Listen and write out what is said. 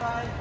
Bye.